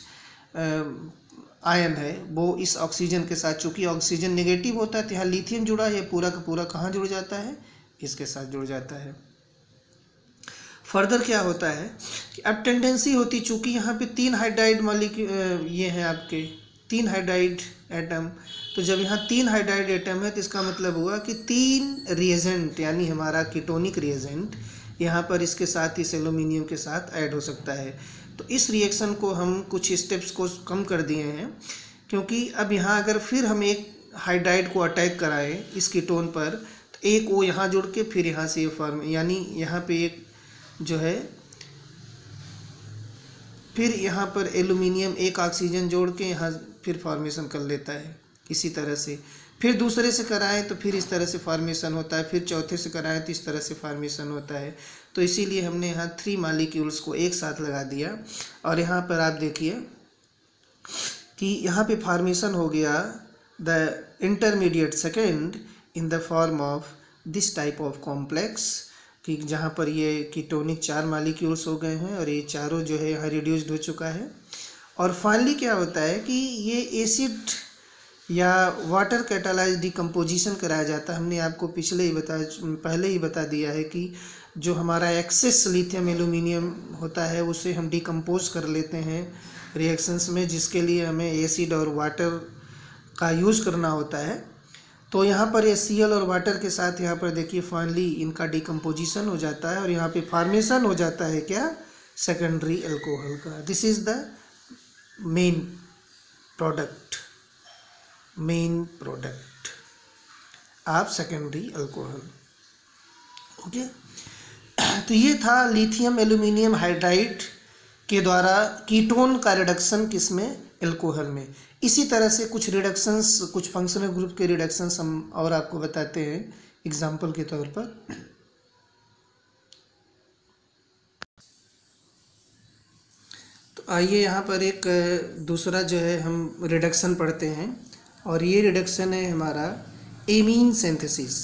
आयन है, वो इस ऑक्सीजन के साथ, चूँकि ऑक्सीजन नेगेटिव होता है तो यहाँ लिथियम जुड़ा है, पूरा का पूरा कहाँ जुड़ जाता है? इसके साथ जुड़ जाता है। फर्दर क्या होता है? कि अब टेंडेंसी होती, चूँकि यहाँ पे तीन हाइड्राइड मालिक ये हैं आपके। तीन हाइड्राइड एटम तो जब यहाँ तीन हाइड्राइड एटम है तो इसका मतलब हुआ कि तीन रिएजेंट यानी हमारा कीटोनिक रिएजेंट यहाँ पर इसके साथ इस एलुमिनियम के साथ ऐड हो सकता है। तो इस रिएक्शन को हम कुछ स्टेप्स को कम कर दिए हैं, क्योंकि अब यहाँ अगर फिर हम एक हाइड्राइड को अटैक कराएँ इस कीटोन पर तो एक वो यहाँ जुड़ के फिर यहाँ से ये फॉर्म यानी यहाँ पे एक जो है, फिर यहाँ पर एलुमिनियम एक ऑक्सीजन जोड़ के यहाँ फिर फॉर्मेशन कर लेता है, इसी तरह से। फिर दूसरे से कराएँ तो फिर इस तरह से फॉर्मेशन होता है, फिर चौथे से कराएँ तो इस तरह से फॉर्मेशन होता है। तो इसीलिए हमने यहाँ थ्री मालिक्यूल्स को एक साथ लगा दिया। और यहाँ पर आप देखिए कि यहाँ पे फॉर्मेशन हो गया the intermediate second in the form of this type of complex कि जहाँ पर ये कीटोनिक चार मालिक्यूल्स हो गए हैं और ये चारों जो है यहाँ रिड्यूस्ड हो चुका है। और फाइनली क्या होता है कि ये एसिड या वाटर कैटालाइज डिकम्पोजिशन कराया जाता है। हमने आपको पिछले ही बता, पहले ही बता दिया है कि जो हमारा एक्सेस लिथियम एल्यूमिनियम होता है, उसे हम डिकम्पोज कर लेते हैं रिएक्शंस में, जिसके लिए हमें एसिड और वाटर का यूज़ करना होता है। तो यहाँ पर ये सी और वाटर के साथ यहाँ पर देखिए फाइनली इनका डिकम्पोजिशन हो जाता है और यहाँ पे फार्मेशन हो जाता है क्या? सेकेंडरी एल्कोहल का। This is the main product main product of secondary alcohol okay तो ये था लिथियम एल्यूमिनियम हाइड्राइड के द्वारा कीटोन का रिडक्शन किसमें? एल्कोहल में। इसी तरह से कुछ रिडक्शंस कुछ फंक्शनल ग्रुप के रिडक्शंस हम और आपको बताते हैं। एग्ज़ाम्पल के तौर पर। आइए यहाँ पर एक दूसरा जो है हम रिडक्शन पढ़ते हैं। और ये रिडक्शन है हमारा एमीन सिंथेसिस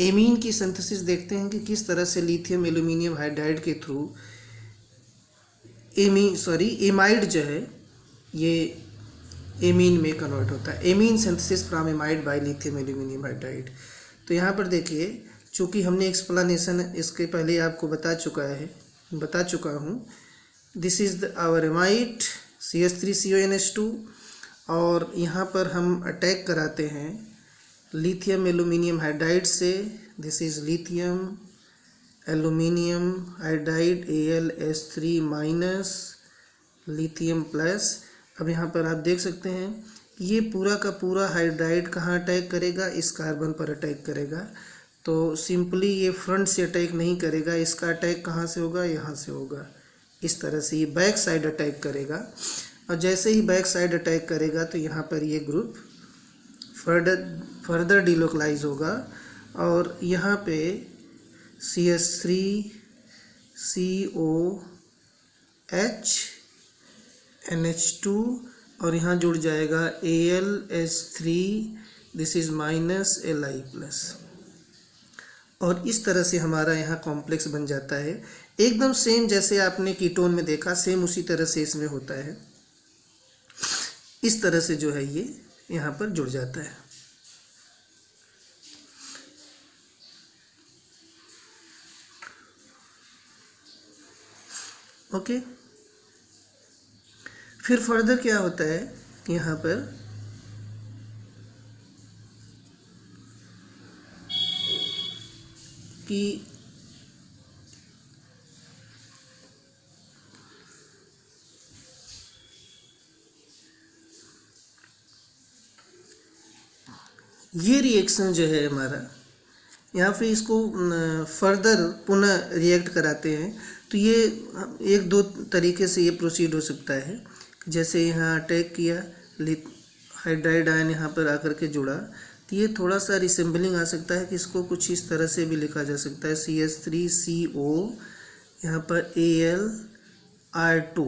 एमीन की सिंथेसिस देखते हैं कि किस तरह से लिथियम एल्यूमिनियम हाइड्राइड के थ्रू एमी सॉरी एमाइड जो है, ये एमीन में कन्वर्ट होता है। Amine synthesis from amide by lithium aluminium hydride तो यहाँ पर देखिए, चूँकि हमने एक्सप्लेनेशन इसके पहले आपको बता चुका है, बता चुका हूँ this is our amide C S three C O N S two और यहाँ पर हम अटैक कराते हैं लिथियम एल्यूमिनियम हाइड्राइड से। This is lithium aluminium hydride A L S three minus lithium plus अब यहाँ पर आप देख सकते हैं ये पूरा का पूरा हाइड्राइड कहाँ अटैक करेगा? इस कार्बन पर अटैक करेगा। तो सिंपली ये फ्रंट से अटैक नहीं करेगा। इसका अटैक कहाँ से होगा? यहाँ से होगा। इस तरह से ये बैक साइड अटैक करेगा। और जैसे ही बैक साइड अटैक करेगा तो यहाँ पर ये ग्रुप फर्दर फर्दर डिलोकलाइज होगा। और यहाँ पे C S three C O H N H two और यहाँ जुड़ जाएगा A L S three this is minus L I plus और इस तरह से हमारा यहाँ कॉम्प्लेक्स बन जाता है। एकदम सेम जैसे आपने कीटोन में देखा सेम उसी तरह से इसमें होता है। इस तरह से जो है ये यहाँ पर जुड़ जाता है। ओके फिर फर्दर क्या होता है यहाँ पर? कि ये रिएक्शन जो है हमारा, यहाँ पे इसको फर्दर पुनः रिएक्ट कराते हैं तो ये एक दो तरीके से ये प्रोसीड हो सकता है। जैसे यहाँ अटैक किया हाइड्राइड आयन यहाँ पर आकर के जुड़ा तो ये थोड़ा सा रिसेंबलिंग आ सकता है कि इसको कुछ इस तरह से भी लिखा जा सकता है। C S three C O यहाँ पर A L R two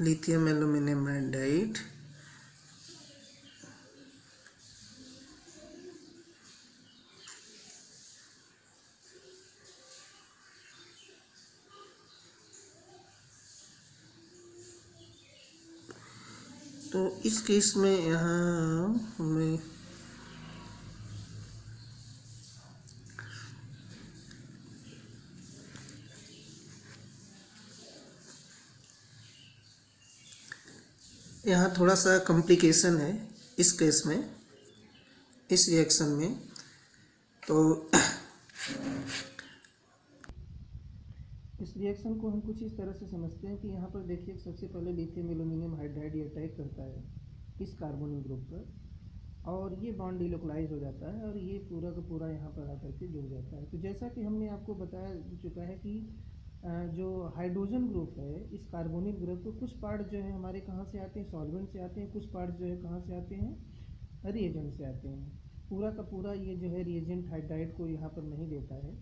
lithium aluminum hydride तो इस केस में यहाँ हमें यहाँ थोड़ा सा कॉम्प्लिकेशन है इस केस में, इस रिएक्शन में। तो इस रिएक्शन को हम कुछ इस तरह से समझते हैं कि यहाँ पर देखिए, सबसे पहले लिथियम एल्यूमिनियम हाइड्राइड ये अटैक करता है इस कार्बोनिक ग्रुप पर और ये बॉन्ड डिलोकलाइज हो जाता है और ये पूरा का पूरा यहाँ पर आकर के जुड़ जाता है। तो जैसा कि हमने आपको बताया चुका है कि जो हाइड्रोजन ग्रुप है, इस कार्बोनिक ग्रुप को कुछ पार्ट जो है हमारे कहाँ से आते हैं? सॉल्वेंट से आते हैं। कुछ पार्ट जो है कहाँ से आते हैं? रिएजेंट से आते हैं। पूरा का पूरा ये जो है रिएजेंट हाइड्राइड को यहाँ पर नहीं देता है।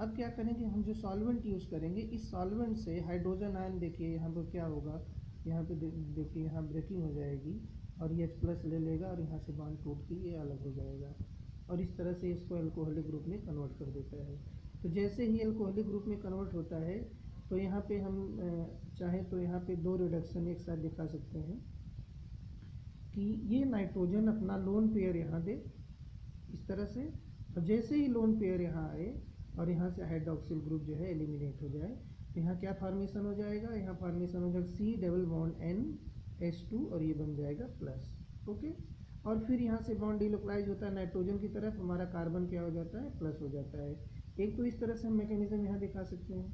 अब क्या करेंगे? हम जो सॉल्वेंट यूज़ करेंगे, इस सॉल्वेंट से हाइड्रोजन आयन देखिए, यहाँ पर क्या होगा? यहाँ पे देखिए, यहाँ ब्रेकिंग हो जाएगी और ये प्लस ले लेगा और यहाँ से बाँध टूट के ये अलग हो जाएगा। और इस तरह से इसको एल्कोहलिक ग्रुप में कन्वर्ट कर देता है। तो जैसे ही अल्कोहलिक ग्रुप में कन्वर्ट होता है तो यहाँ पे हम चाहें तो यहाँ पे दो रिडक्शन एक साथ दिखा सकते हैं कि ये नाइट्रोजन अपना लोन पेयर यहाँ दे, इस तरह से। और जैसे ही लोन पेयर यहाँ आए और यहाँ से हाइड्रोक्सिल ग्रुप जो है एलिमिनेट हो जाए तो यहाँ क्या फार्मेशन हो जाएगा? यहाँ फार्मेशन हो जाएगा C double bond N H two और ये बन जाएगा प्लस ओके और फिर यहाँ से बॉन्ड डिलोकलाइज होता है नाइट्रोजन की तरफ़, हमारा कार्बन क्या हो जाता है? प्लस हो जाता है। एक तो इस तरह से हम मैकेनिज्म यहाँ दिखा सकते हैं।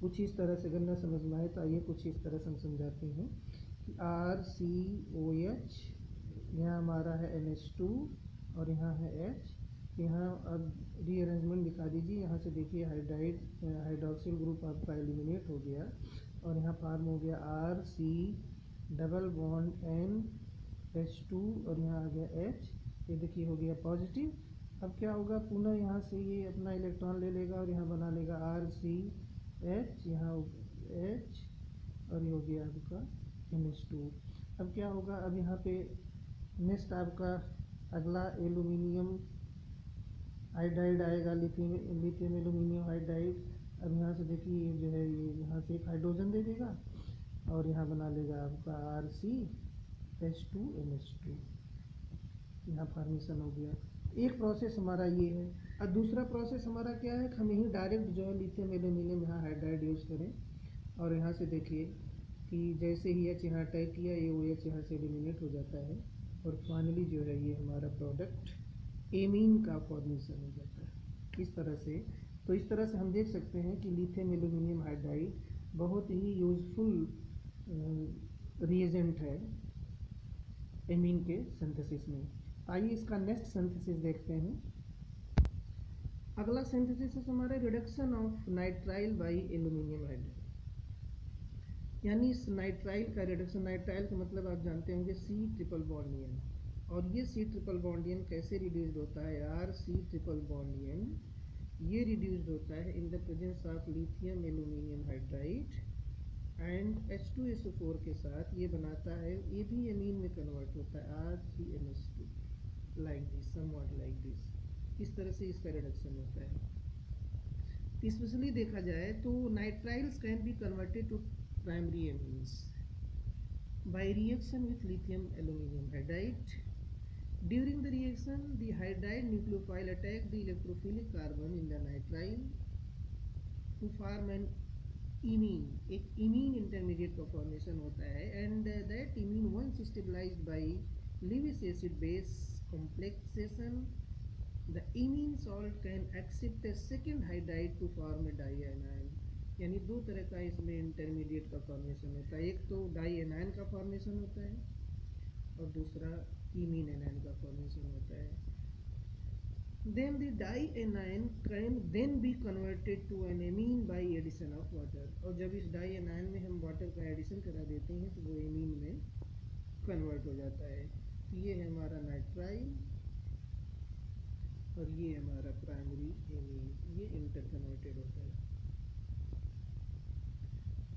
कुछ इस तरह से अगर ना समझ में आए तो आइए कुछ इस तरह से हम समझाते हैं कि आर सी ओ एच यहाँ हमारा है एन एच टू और यहाँ है एच यहाँ अब रीअरेंजमेंट दिखा दीजिए। यहाँ से देखिए हाइड्राइड हाइड्रोक्सिल ग्रुप आपका एलिमिनेट हो गया और यहाँ फार्म हो गया R C double bond N H two और यहाँ आ गया एच ये देखिए हो गया पॉजिटिव अब क्या होगा? पुनः यहाँ से ये अपना इलेक्ट्रॉन ले लेगा और यहाँ बना लेगा आर सी एच यहाँ एच और ये हो गया आपका एन एच टू अब क्या होगा? अब यहाँ पे नेक्स्ट आपका अगला एलुमिनियम हाइड्राइड आएगा लिथियम लिथियम एलुमिनियम हाइड्राइड अब यहाँ से देखिए जो है ये यहाँ से एक हाइड्रोजन दे देगा और यहाँ बना लेगा आपका R C H two N H two यहाँ फॉर्मेशन हो गया। एक प्रोसेस हमारा ये है। और दूसरा प्रोसेस हमारा क्या है? हम यहीं डायरेक्ट जो है लिथियम एलुमिनियम यहाँ हाइड्राइड यूज़ करें। और यहाँ से देखिए कि जैसे ही एच यहाँ अटैक किया, ये ओ एच यहाँ से एलिमिनेट हो जाता है। और फाइनली जो है ये हमारा प्रोडक्ट एमीन का फॉर्मेशन हो जाता है। इस तरह से। तो इस तरह से हम देख सकते हैं कि लिथियम एल्यूमिनियम हाइड्राइड बहुत ही यूज़फुल रिएजेंट है एमीन के सिंथेसिस में। आइए इसका नेक्स्ट सिंथेसिस देखते हैं। अगला सिंथेसिस हमारा reduction of nitrile by aluminium hydride यानी इस नाइट्राइल का रिडक्शन नाइट्राइल का मतलब आप जानते होंगे सी ट्रिपल बॉन्डियन और ये सी ट्रिपल बॉन्डियन कैसे रिड्यूस्ड होता है आर सी ट्रिपल बॉन्डियन ये रिड्यूस्ड होता है in the presence of lithium aluminium hydride and H two S four के साथ। ये बनाता है, ये भी अमीन में कन्वर्ट होता है R C N S two like this somewhat like this इस तरह से इसका रिडक्शन होता है। स्पेशली देखा जाए तो nitriles can be converted to primary amines by reaction with lithium aluminium hydride during the reaction the hydride nucleophile attack the electrophilic carbon in the nitrile to form an imine एक imine intermediate का formation होता है and that imine once stabilise by Lewis acid base complexation, the imine salt can accept a second hydride to form a dianion. यानी दो तरह का इसमें intermediate का फॉर्मेशन होता है एक तो डाई एनायन का फॉर्मेशन होता है और दूसरा कीमीन एनायन का फॉर्मेशन होता है then the dianion can then be converted to an amine by addition of water और जब इस डाइएनायन में हम वाटर का एडिशन करा देते हैं तो वो एमीन में कन्वर्ट हो जाता है तो ये है हमारा नाइट्राइल और ये हमारा प्राइमरी एमीन ये इंटर कन्वर्टेड होता है।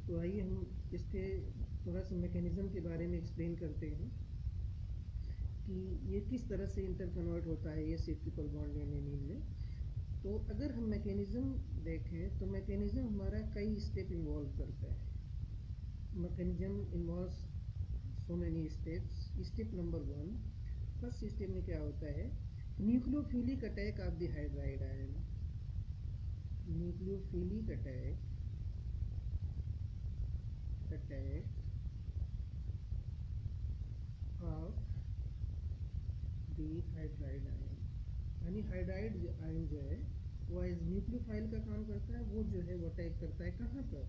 तो आइए हम इसके थोड़ा सा मैकेनिज़्म के बारे में एक्सप्लेन करते हैं कि ये किस तरह से इंटर कन्वर्ट होता है ये सी ट्रिपल बॉन्ड एनिमीन में। तो अगर हम मैकेनिज़्म देखें तो मैकेनिज़्म हमारा कई स्टेप इन्वॉल्व करता है। Mechanism involve so many steps step number one. First step में क्या होता है? Nucleophilic attack of the hydride ion nucleophilic attack attack of the hydride ion यानी हाइड्राइड आयन जो है, वो एज न्यूक्लियोफाइल का काम करता है, वो जो है वो अटैक करता है कहाँ पर?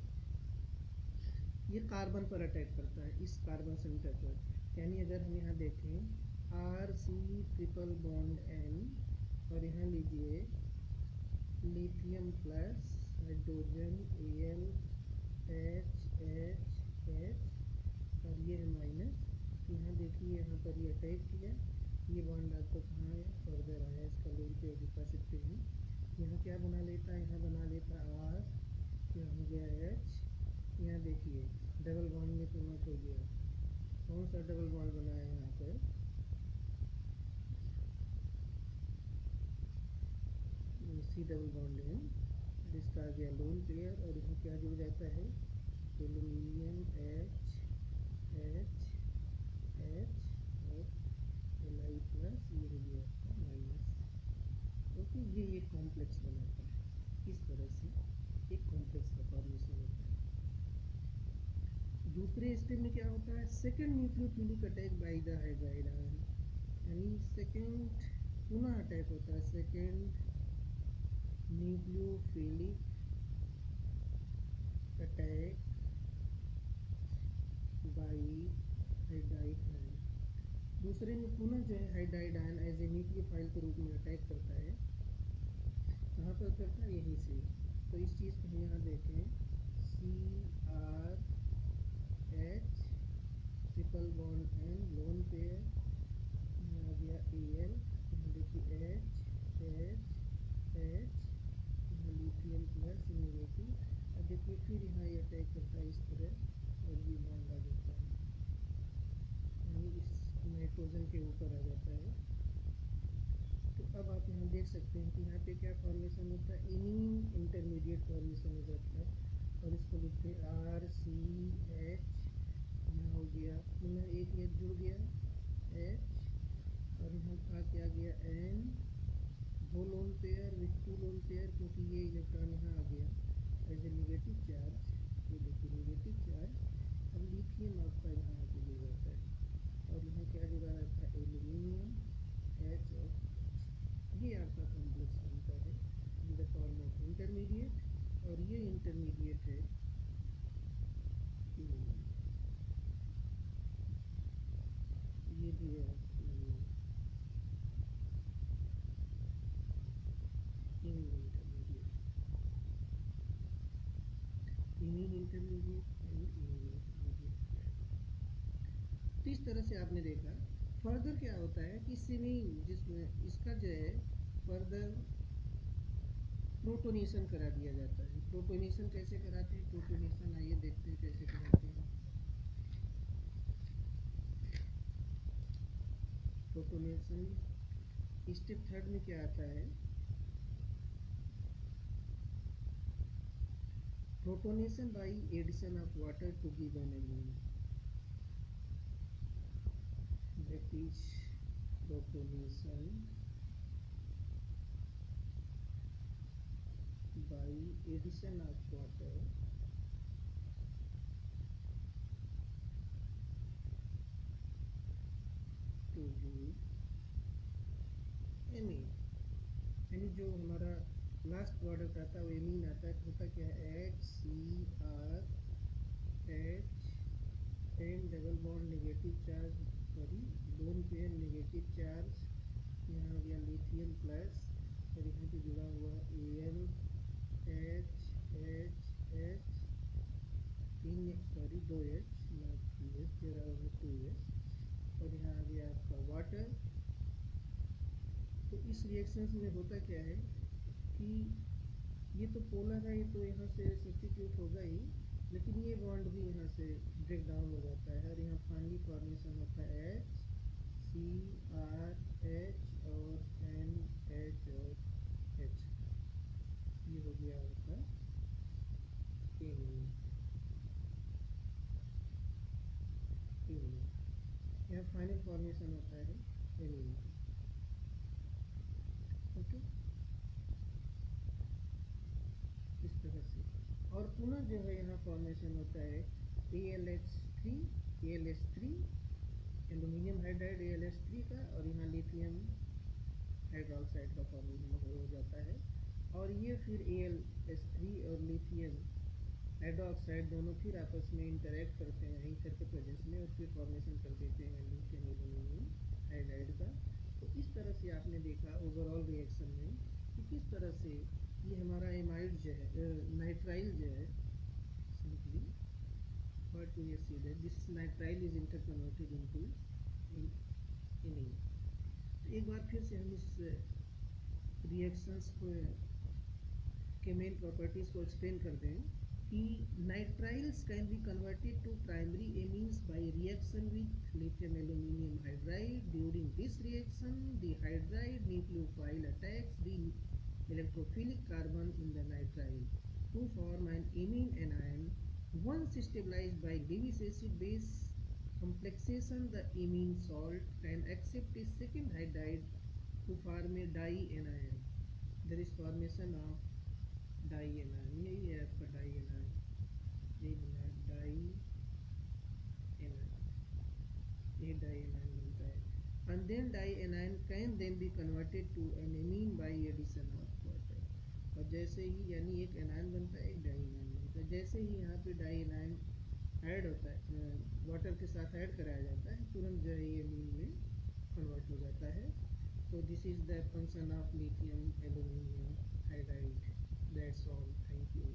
ये कार्बन पर अटैक करता है, इस कार्बन सेंटर पर। यानी अगर हम यहाँ देखें R C triple bond N और यहाँ लीजिए lithium plus hydrogen A L H H H और ये है माइनस तो यहाँ देखिए, यहाँ पर ये अटैक किया। ये बॉन्ड आपको कहाँ है? फर्दर आया, इसका लोन पे दिखा सकते हैं। यहाँ क्या बना लेता है? यहाँ बना लेता आर यहाँ हो गया एच यहाँ देखिए डबल बॉन्ड में कन्वर्ट हो गया। कौन सा डबल बॉन्ड बना है यहाँ पर सी डबल बॉन्ड है। जिसका आ गया लोन पेयर और यहाँ क्या जुड़ जाता है। एल्यूमिनियम एच एच एच और एल आई प्लस ये हो गया आपका माइनस ओके ये एक कॉम्प्लेक्स बनाता है। इस तरह से एक कॉम्प्लेक्स का फॉर्मेशन दूसरे स्टेप में क्या होता है? Second nucleophilic attack by the hydride ion यानी सेकेंड पुनः अटैक होता है। Second nucleophilic attack by hydride ion दूसरे में पुनः जो है hydride ion as a nucleophile के रूप में अटैक करता है। कहाँ पर करता है? यहीं से। तो इस चीज़ को हम यहाँ देखें। C R H triple bond N lone यहाँ आ गया ए एल यहाँ देखिए एच एच एच यहाँ लिथियम प्लस नेगेटिव और देखिए, फिर यहाँ ये अटैक करता है इस तरह, और ये बॉन्ड आ जाता है। यानी इस नाइट्रोजन के ऊपर आ जाता है। तो अब आप यहाँ देख सकते हैं कि यहाँ पे क्या फॉर्मेशन होता है? इनिंग इंटरमीडिएट फॉर्मेशन हो जाता है। और इसको लिखते हैं आर सी एच हो गया। पुनः एक एच जुड़ गया एच और यहाँ आ क्या गया, एन, दो lone pair with two lone pair, क्योंकि ये इलेक्ट्रॉन यहाँ आ गया। एज ए निगेटिव चार्ज ये देखिए निगेटिव चार्ज अब लिथियम आपका यहाँ आके जुड़ जाता है। और यहाँ क्या जुड़ा रहता है? एल्यूमिनियम एच और ये आपका कॉम्प्लेक्स बनता है। In the form of intermediate और ये इंटरमीडिएट है। ये भी है तो इस तरह से आपने देखा फर्दर क्या होता है कि स्विमिंग जिसमें इसका जो है फर्दर प्रोटोनेशन करा दिया जाता है। प्रोटोनेशन कैसे कराते हैं? प्रोटोनेशन आइए देखते हैं कैसे कराते हैं। प्रोटोनेशन स्टेप थर्ड में क्या आता है? Protonation by addition of water to give an element that is protonation by addition of water to give amine यानी जो हमारा लास्ट प्रोडक्ट आता है वो एमीन आता है तो होता क्या है? H C R H N double bond negative charge sorry lone pair negative charge यहाँ गया लिथियम प्लस और यहाँ पे जुड़ा हुआ A L H H H तीन सॉरी दो एच नॉट टू एच जुड़ा हुआ टू एच यहाँ आ गया आपका वाटर तो इस रिएक्शन में होता क्या है कि ये तो पोलर है तो यहाँ से सब्सटीट्यूट होगा ही, लेकिन ये बॉन्ड भी यहाँ से ब्रेक डाउन हो जाता है। और यहाँ फाइनली फॉर्मेशन होता है एच सी आर एच और एन एच और एच ये हो गया आपका एमीन एमीन यहाँ फाइनल फॉर्मेशन होता है ओके इस तरह से। और पुनः जो है यहाँ फॉर्मेशन होता है A L H three A L H three aluminium hydride A L S three का, और यहाँ लिथियम हाइड्रोक्साइड का फॉर्मेशन हो जाता है। और ये फिर ए एल एस थ्री और लिथियम हाइड्रोक्साइड दोनों फिर आपस में इंटरेक्ट करते हैं ईथर के प्रेजेंस में और फिर फॉर्मेशन कर देते हैं एल्यूमिनियम हाइड्राइड का। तो इस तरह से आपने देखा ओवरऑल रिएक्शन में कि किस तरह से ये हमारा एमाइड जो है नाइट्राइल जो है simply what we see that this nitrile is interconverted into imine तो एक बार फिर से हम इस रिएक्शंस को, के मेन प्रॉपर्टीज़ को एक्सप्लेन कर दें कि nitriles can be converted to primary amines by reaction with lithium aluminium hydride during this reaction the hydride nucleophile attacks the electrophilic carbon in the nitrile to form an amine anion Once stabilized by Lewis acid base complexation, the amine salt can accept a second hydride to form a dianion. There is formation of dianion. यही है आपका dianion. And then dianion can then be converted to an amine by addition of water. और जैसे ही यानी एक anion बनता है, एक डाइनाइन बनता है। जैसे ही यहाँ पे डाइनाइन ऐड होता है वाटर के साथ ऐड कराया जाता है, तुरंत जो है ये मीन में कन्वर्ट हो जाता है। तो this is the function of lithium aluminium hydride that's all thank you